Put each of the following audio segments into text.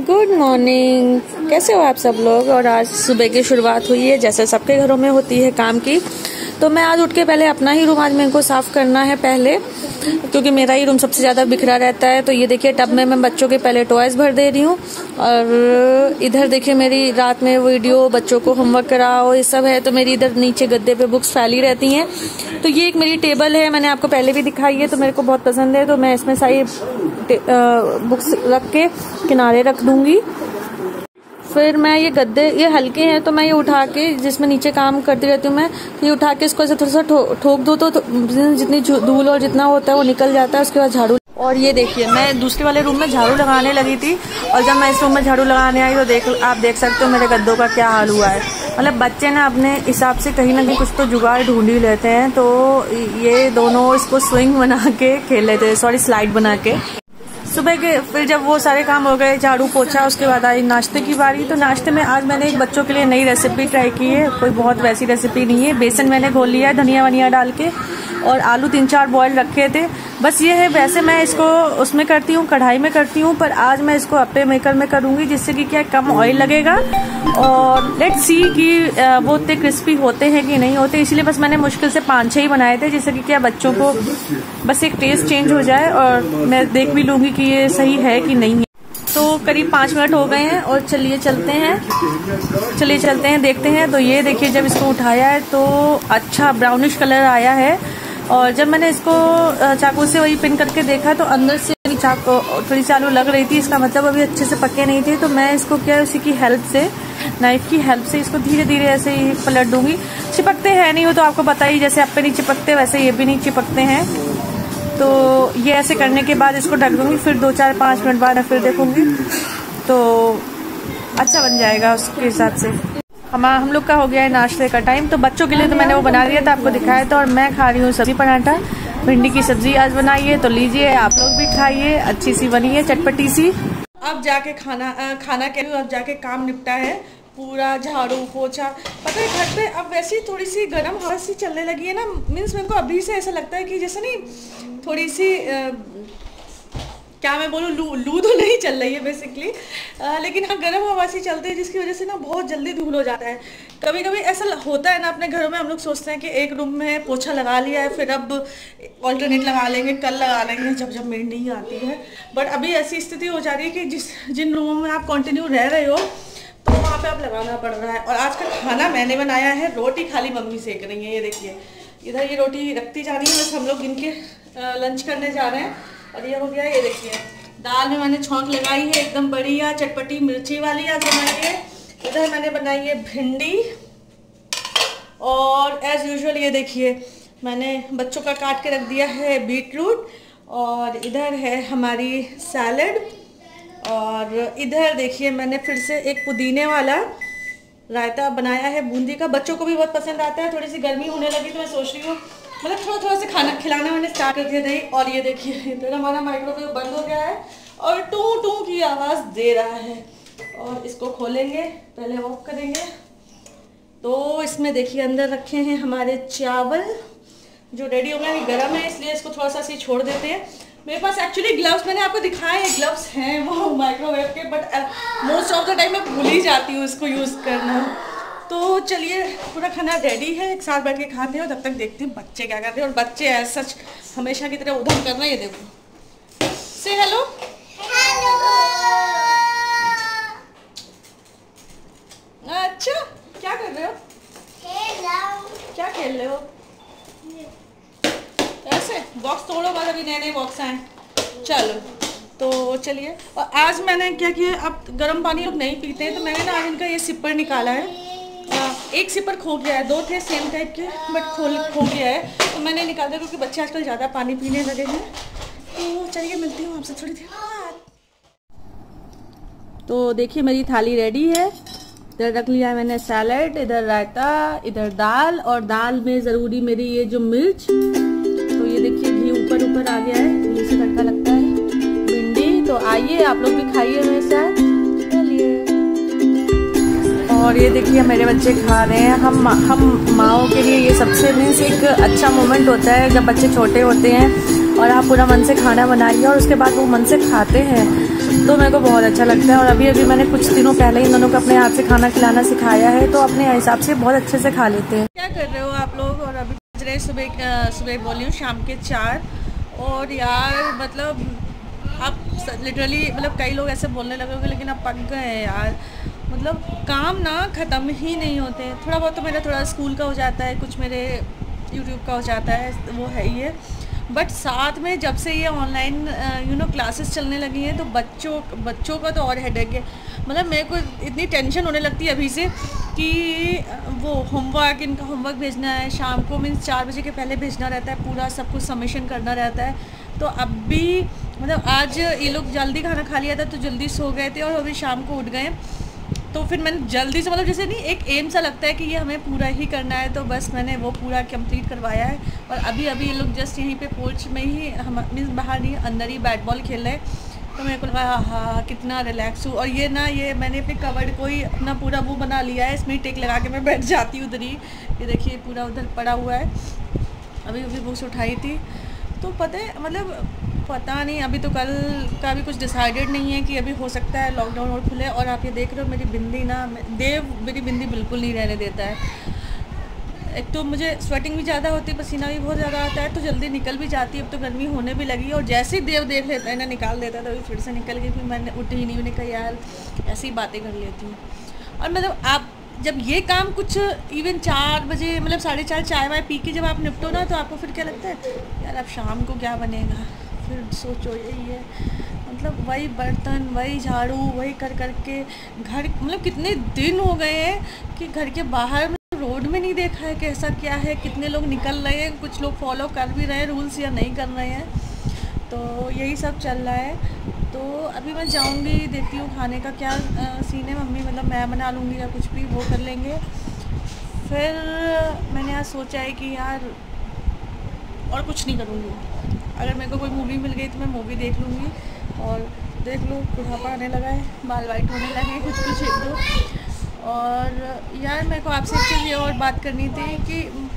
Good morning कैसे हो आप सब लोग? और आज सुबह की शुरुआत हुई है, जैसे सबके घरों में होती है काम की। तो मैं आज उठ के पहले अपना ही रूम आज मेरे को साफ़ करना है पहले, क्योंकि मेरा ही रूम सबसे ज़्यादा बिखरा रहता है। तो ये देखिए, टब में मैं बच्चों के पहले टॉयज भर दे रही हूँ और इधर देखिए मेरी रात में वीडियो बच्चों को होमवर्क कराओ, ये सब है। तो मेरी इधर नीचे गद्दे पे बुक्स फैली रहती हैं। तो ये एक मेरी टेबल है, मैंने आपको पहले भी दिखाई है तो मेरे को बहुत पसंद है। तो मैं इसमें सारी बुक्स रख के किनारे रख दूँगी। फिर मैं ये गद्दे ये हल्के हैं तो मैं ये उठा के जिसमें नीचे काम करती रहती हूँ मैं ये उठा के इसको ऐसे थोड़ा सा ठोक दो तो, तो जितनी धूल और जितना होता है वो निकल जाता है उसके बाद झाड़ू और ये देखिए मैं दूसरे वाले रूम में झाड़ू लगाने लगी थी और जब मैं इस रूम में झाड़ू लगाने आई तो देख आप देख सकते हो मेरे गद्दों का क्या हाल हुआ है। मतलब बच्चे ना अपने हिसाब से कहीं ना कहीं कुछ तो जुगाड़ ढूंढ ही लेते हैं तो ये दोनों इसको स्विंग बना के खेल लेते हैं सॉरी स्लाइड बना के। सुबह के फिर जब वो सारे काम हो गए, झाड़ू पोछा, उसके बाद आई नाश्ते की बारी। तो नाश्ते में आज मैंने एक बच्चों के लिए नई रेसिपी ट्राई की है। कोई बहुत वैसी रेसिपी नहीं है। बेसन मैंने घोल लिया है, धनिया वनिया डाल के और आलू तीन चार बॉयल रखे थे। बस ये है, वैसे मैं इसको उसमें करती हूँ, कढ़ाई में करती हूँ, पर आज मैं इसको अपे मेकर में करूँगी, जिससे कि क्या कम ऑयल लगेगा। और लेट सी कि वो उतने क्रिस्पी होते हैं कि नहीं होते, इसलिए बस मैंने मुश्किल से पाँच छह ही बनाए थे, जिससे कि क्या बच्चों को बस एक टेस्ट चेंज हो जाए, और मैं देख भी लूँगी कि ये सही है कि नहीं है। तो करीब पाँच मिनट हो गए हैं, और चलिए चलते हैं। चलिए चलते हैं, देखते हैं। तो ये देखिए, जब इसको उठाया है तो अच्छा ब्राउनिश कलर आया है। और जब मैंने इसको चाकू से वही पिन करके देखा तो अंदर से चाकू, थोड़ी सी आलू लग रही थी, इसका मतलब अभी अच्छे से पके नहीं थे तो मैं इसको क्या उसी की हेल्प से नाइफ की हेल्प से इसको धीरे धीरे ऐसे ही पलट दूँगी। चिपकते हैं नहीं, वो तो आपको पता ही, जैसे आप पे नहीं चिपकते, वैसे ये भी नहीं चिपकते हैं। तो ये ऐसे करने के बाद इसको ढक दूँगी, फिर दो चार पाँच मिनट बाद फिर देखूँगी। तो अच्छा बन जाएगा उसके हिसाब से। हम हम लोग का हो गया है नाश्ते का टाइम तो बच्चों के लिए तो मैंने वो बना दिया था आपको दिखाया था और मैं खा रही हूँ सब्ज़ी पराठा। भिंडी की सब्ज़ी आज बनाई है तो लीजिए आप लोग भी खाइए अच्छी सी बनी है चटपटी सी अब जाके खाना आ, खाना के अब जाके काम निपटा है पूरा झाड़ू पोछा। पता है घर पे अब वैसे ही थोड़ी सी गर्म हवा सी चलने लगी है ना मीन्स मेरे को अभी से ऐसा लगता है कि जैसे नहीं थोड़ी सी आ, क्या मैं बोलूँ, लू लू तो नहीं चल रही है बेसिकली लेकिन हाँ गर्म हवा से चलती है, जिसकी वजह से ना बहुत जल्दी धूल हो जाता है। कभी कभी ऐसा होता है ना, अपने घरों में हम लोग सोचते हैं कि एक रूम में पोछा लगा लिया है, फिर अब ऑल्टरनेट लगा लेंगे, कल लगा लेंगे, जब जब मेड नहीं आती है। बट अभी ऐसी स्थिति हो जा रही है कि जिस, जिन रूमों में आप कंटिन्यू रह रहे हो तो वहाँ पे आप लगाना पड़ रहा है। और आज का खाना मैंने बनाया है, रोटी खाली मम्मी सेक रही है, ये देखिए। इधर ये रोटी रखती जा रही है, बस हम लोग इनके लंच करने जा रहे हैं। और ये हो गया, ये देखिए। दाल में मैंने छोंक लगाई है, एकदम बढ़िया, चटपटी मिर्ची वाली आज बनाई है। इधर मैंने बनाई है भिंडी। और एज़ यूजल ये देखिए, मैंने बच्चों का काट के रख दिया है बीट रूट और इधर है हमारी सैलड। और इधर देखिए, मैंने फिर से एक पुदीने वाला रायता बनाया है, बूंदी का। बच्चों को भी बहुत पसंद आता है, थोड़ी सी गर्मी होने लगी तो मैं सोच रही हूँ मतलब थोड़ा थोड़ा सा खाना खिलाना मैंने स्टार्ट कर दिया था और ये देखिए, इधर हमारा माइक्रोवेव बंद हो गया है और टू टू की आवाज़ दे रहा है। और इसको खोलेंगे, पहले ऑफ़ करेंगे। तो इसमें देखिए, अंदर रखे हैं हमारे चावल, जो रेडी हो गए गर्म है, इसलिए इसको थोड़ा सा सी छोड़ देते हैं। मेरे पास एक्चुअली ग्लव्स मैंने आपको दिखाए हैं ग्लव्स हैं वो माइक्रोवेव के but most of the time मैं भूल ही जाती हूँ इसको यूज़ करना। तो चलिए पूरा खाना रेडी है एक साथ बैठ के खाते हैं और तब तक देखते हैं बच्चे क्या कर रहे हैं। और बच्चे ऐसा सच हमेशा की तरह उधर कर रहे हैं ये देखो। से हेलो अच्छा क्या कर रहे हो? क्या खेल रहे हो? ऐसे बॉक्स तोड़ो बाद अभी नए नए बॉक्स आए। चलो तो चलिए। और आज मैंने क्या किया अब गर्म पानी लोग नहीं पीते हैं तो मैंने ना आज इनका ये सिपर निकाला है। एक सिपर खो गया है, दो थे सेम टाइप के बट खोल, खो गया है। तो मैंने निकाल दिया क्योंकि बच्चे आजकल ज़्यादा पानी पीने लगे हैं। तो चलिए मिलती हूँ आपसे थोड़ी देर तो देखिए, मेरी थाली रेडी है। इधर रख लिया है मैंने सैलड इधर रायता, इधर दाल, और दाल में ज़रूरी मेरी ये जो मिर्च तो ये देखिए घी ऊपर ऊपर आ गया है। घी से तड़का लगता है। भिंडी तो आइए, आप लोग भी खाइए मेरे साथ। और ये देखिए मेरे बच्चे खा रहे हैं। हम हम माओ के लिए ये सबसे मीन्स एक अच्छा मोमेंट होता है जब बच्चे छोटे होते हैं और आप पूरा मन से खाना बनाइए और उसके बाद वो मन से खाते हैं। तो मेरे को बहुत अच्छा लगता है और अभी अभी मैंने कुछ दिनों पहले इन दोनों को अपने हाथ से खाना खिलाना सिखाया है तो अपने हिसाब से बहुत अच्छे से खा लेते हैं। क्या कर रहे हो आप लोग? और अभी बज रहे सुबह सुबह बोली हूँ शाम के चार। और यार मतलब आप लिटरली मतलब कई लोग ऐसे बोलने लगे लेकिन आप पक गए हैं यार। मतलब काम ना ख़त्म ही नहीं होते। थोड़ा बहुत तो मेरा थोड़ा स्कूल का हो जाता है, कुछ मेरे यूट्यूब का हो जाता है, वो है है बट साथ में जब से ये ऑनलाइन यू नो क्लासेस चलने लगी हैं तो बच्चों बच्चों का तो और हेडेक है। मतलब मेरे को इतनी टेंशन होने लगती है अभी से कि वो होमवर्क इनका होमवर्क भेजना है, शाम को मीन्स चार बजे के पहले भेजना रहता है, पूरा सब कुछ सबमिशन करना रहता है। तो अब भी मतलब आज ये लोग जल्दी खाना खा लिया था तो जल्दी सो गए थे और अभी शाम को उठ गए तो फिर मैंने जल्दी से मतलब जैसे नहीं, एक एम सा लगता है कि ये हमें पूरा ही करना है तो बस मैंने वो पूरा कंप्लीट करवाया है। और अभी अभी ये लोग जस्ट यहीं पे पोर्च में ही, हम मीन्स बाहर नहीं, अंदर ही बैट बॉल खेल रहे हैं। तो मेरे को लगा हाँ कितना रिलैक्स हूँ। और ये ना, ये मैंने अपने कवर्ड को ही अपना पूरा वो बना लिया है, इसमें टेक लगा के मैं बैठ जाती हूँ उधर ही। ये देखिए, पूरा उधर पड़ा हुआ है। अभी अभी बुक्स उठाई थी। तो पता है मतलब पता नहीं, अभी तो कल का भी कुछ डिसाइडेड नहीं है कि अभी हो सकता है लॉकडाउन और खुले। और आप ये देख रहे हो, मेरी बिंदी ना, देव मेरी बिंदी बिल्कुल नहीं रहने देता है। एक तो मुझे स्वेटिंग भी ज़्यादा होती है, पसीना भी बहुत ज़्यादा आता है तो जल्दी निकल भी जाती है। अब तो गर्मी होने भी लगी और जैसे ही देव देख लेता है ना निकाल देता है तो फिर से निकल गई फिर मैंने उठी ही नहीं, मैंने कहा, यार, ऐसी बातें कर लेती हूँ। और मतलब आप जब ये काम कुछ इवन चार बजे मतलब साढ़े चार चाय वाय पी के जब आप निपटो ना तो आपको फिर क्या लगता है, यार, अब शाम को क्या बनेगा? फिर सोचो, यही है। मतलब वही बर्तन, वही झाड़ू, वही कर कर के घर मतलब कितने दिन हो गए हैं कि घर के बाहर में रोड में नहीं देखा है कैसा क्या है, कितने लोग निकल रहे हैं, कुछ लोग फॉलो कर भी रहे हैं रूल्स या नहीं कर रहे हैं। तो यही सब चल रहा है। तो अभी मैं जाऊँगी, देखती हूँ खाने का क्या सीन है। मम्मी मतलब मैं बना लूँगी या कुछ भी, वो कर लेंगे। फिर मैंने आज सोचा है कि यार और कुछ नहीं करूँगी। अगर मेरे को कोई मूवी मिल गई तो मैं मूवी देख लूँगी। और देख लो बुढ़ापा आने लगा है, बाल वाइट होने लगे कुछ कुछ एक दो। और यार, मेरे को आपसे एक चीज़ ये और बात करनी थी कि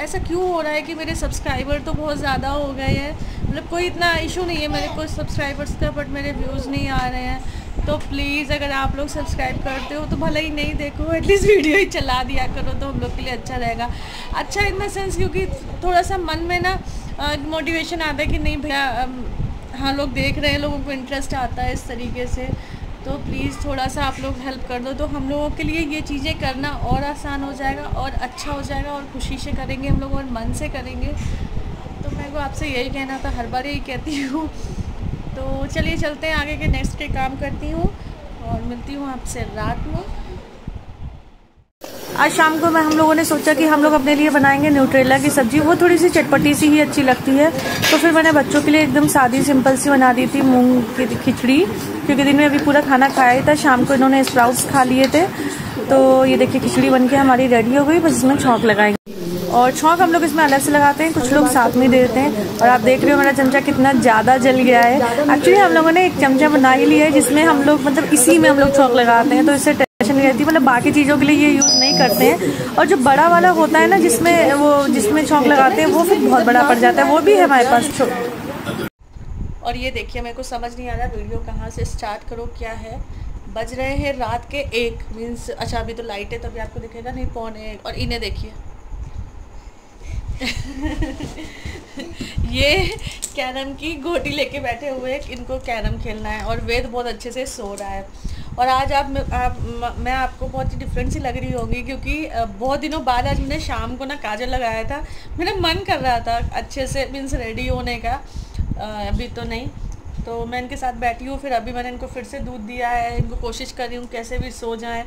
ऐसा क्यों हो रहा है कि मेरे सब्सक्राइबर तो बहुत ज़्यादा हो गए हैं? मतलब कोई इतना इशू नहीं है मेरे को सब्सक्राइबर्स का बट मेरे व्यूज़ नहीं आ रहे हैं। तो प्लीज़ अगर आप लोग सब्सक्राइब करते हो तो भले ही नहीं देखो एटलीस्ट वीडियो ही चला दिया करो तो हम लोग के लिए अच्छा रहेगा। अच्छा इन द सेंस क्योंकि थोड़ा सा मन में ना मोटिवेशन आता है कि नहीं भैया हाँ लोग देख रहे हैं, लोगों को इंटरेस्ट आता है इस तरीके से। तो प्लीज़ थोड़ा सा आप लोग हेल्प कर दो। तो हम लोगों के लिए ये चीज़ें करना और आसान हो जाएगा और अच्छा हो जाएगा और खुशी से करेंगे हम लोग और मन से करेंगे। तो मेरे को आपसे यही कहना था, हर बार यही कहती हूँ। तो चलिए चलते हैं आगे के नेक्स्ट के काम करती हूँ और मिलती हूँ आपसे रात में। आज शाम को मैं हम लोगों ने सोचा कि हम लोग अपने लिए बनाएँगे न्यूट्रेला की सब्ज़ी। वो थोड़ी सी चटपटी सी ही अच्छी लगती है। तो फिर मैंने बच्चों के लिए एकदम सादी सिंपल सी बना दी थी मूंग की खिचड़ी, क्योंकि दिन में अभी पूरा खाना खाया ही था। शाम को इन्होंने स्प्राउट्स खा लिए थे। तो ये देखिए खिचड़ी बन के हमारी रेडी हो गई। बस इसमें छौंक लगाएँगे। और छौंक हम लोग इसमें अलग से लगाते हैं। कुछ लोग साथ में दे देते हैं। और आप देख रहे हो मेरा चमचा कितना ज़्यादा जल गया है। एक्चुअली हम लोगों ने एक चमचा बना ही लिया है, जिसमें हम लोग मतलब इसी में हम लोग छौंक लगाते हैं। तो इससे नहीं रहती मतलब बाकी चीज़ों के लिए ये यूज़ नहीं करते हैं। और जो बड़ा वाला होता है ना, जिसमें वो, जिसमें चौंक लगाते हैं, वो फिर बहुत बड़ा पड़ जाता है, वो भी है हमारे पास और ये देखिए, मेरे को समझ नहीं आ रहा वीडियो कहाँ से स्टार्ट करो, क्या है? बज रहे हैं रात के एक मीन्स अच्छा अभी तो लाइट है, तभी आपको दिखेगा, नहीं, पौने एक। और इन्हें देखिए। ये कैरम की घोटी लेके बैठे हुए इनको कैरम खेलना है, और वेद बहुत अच्छे से सो रहा है। और आज आप, आप मैं आपको बहुत ही डिफरेंट सी लग रही होंगी क्योंकि बहुत दिनों बाद आज मैंने शाम को ना काजल लगाया था। मेरा मन कर रहा था अच्छे से मीन्स रेडी होने का। अभी तो नहीं। तो मैं इनके साथ बैठी हूँ फिर अभी मैंने इनको फिर से दूध दिया है इनको कोशिश कर रही हूँ कैसे भी सो जाएँ।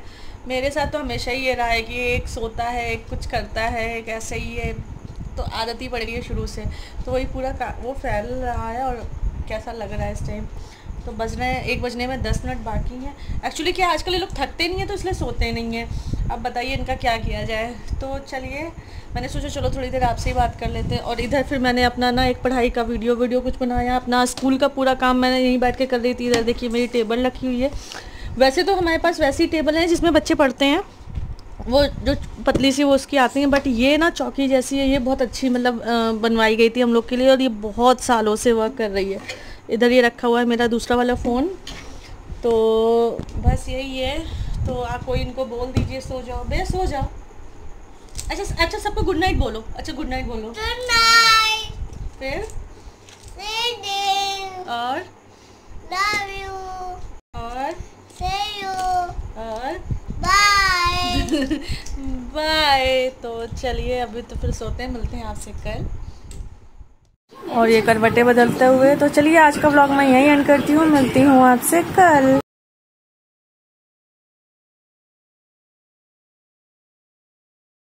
मेरे साथ तो हमेशा ही ये रहा है कि एक सोता है एक कुछ करता है एक ऐसे ही है। तो आदत ही पड़ गई है शुरू से। तो वही पूरा वो फैल रहा है और कैसा लग रहा है इस टाइम तो बज रहे हैं, एक बजने में दस मिनट बाकी हैं। एक्चुअली क्या आजकल ये लोग थकते नहीं हैं तो इसलिए सोते नहीं हैं। अब बताइए इनका क्या किया जाए। तो चलिए, मैंने सोचा चलो थोड़ी देर आपसे ही बात कर लेते हैं। और इधर फिर मैंने अपना ना एक पढ़ाई का वीडियो वीडियो कुछ बनाया। अपना स्कूल का पूरा काम मैंने यहीं बैठ के कर रही थी। इधर देखिए मेरी टेबल रखी हुई है। वैसे तो हमारे पास वैसी टेबल है जिसमें बच्चे पढ़ते हैं। वो जो पतली सी वो उसकी आती हैं। बट ये ना चौकी जैसी है। ये बहुत अच्छी मतलब बनवाई गई थी हम लोग के लिए। और ये बहुत सालों से वर्क कर रही है। इधर ये रखा हुआ है मेरा दूसरा वाला फ़ोन। तो बस यही है। तो आप कोई इनको बोल दीजिए सो जाओ। बे सो जाओ। अच्छा अच्छा सबको गुड नाइट बोलो। अच्छा गुड नाइट बोलो। गुड नाइट फिर? और? लव यू और? से यू और? बाय बाय तो चलिए अभी तो फिर सोते हैं मिलते हैं आपसे कल। और ये करवटे बदलते हुए तो चलिए आज का ब्लॉग मैं यहीं एंड करती हूँ। मिलती हूँ आपसे कल।